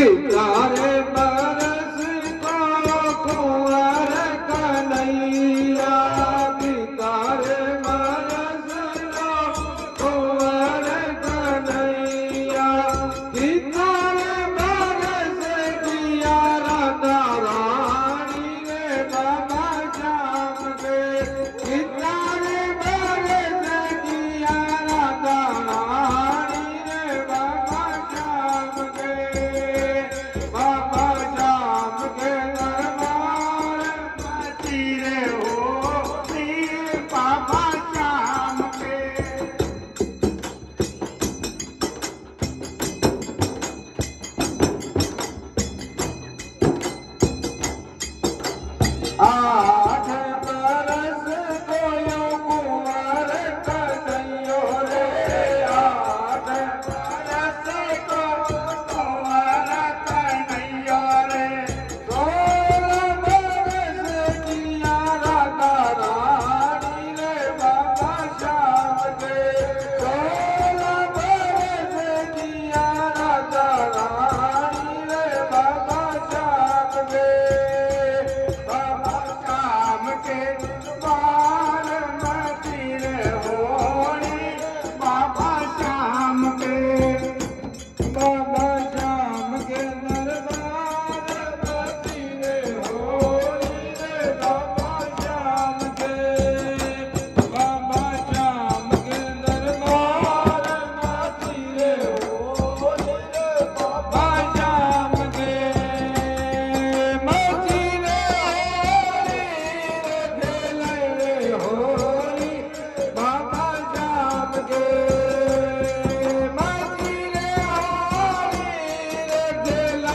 Meu caralho.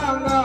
Mama.